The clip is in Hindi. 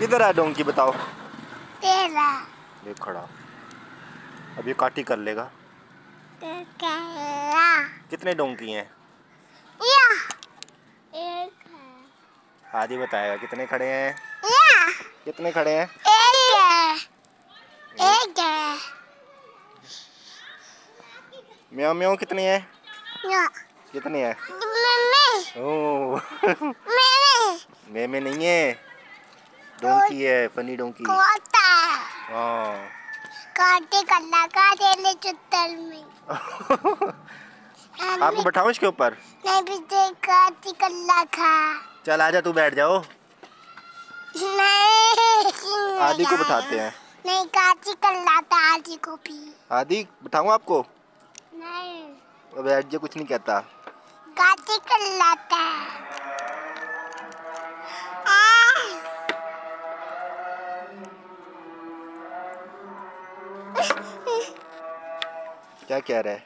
किधर है डोंकी बताओ। तेरा। ये खड़ा। अब ये काटी कर लेगा। तेरा। कितने डोंकी हैं? या। एक है। आदि बताएगा कितने खड़े हैं? या। कितने खड़े हैं? एक है। एक है। म्याओ म्याओ कितने हैं? या। कितने हैं? ओ मैंने मे में नहीं है। डोंकी है फनी डोंकी। कोता हाँ। काटे कल्ला का देले चुत्तर में। आपको बैठाऊं इसके ऊपर? नहीं भी काटी कल्ला खा चल आजा तू बैठ जाओ। नहीं आदि को बैठाते हैं। नहीं काची कल्ला था आदि को भी। आदि बैठाऊं आपको? नहीं। अब बैठ जा कुछ नहीं कहता। काची कल्ला था क्या कह रहा है?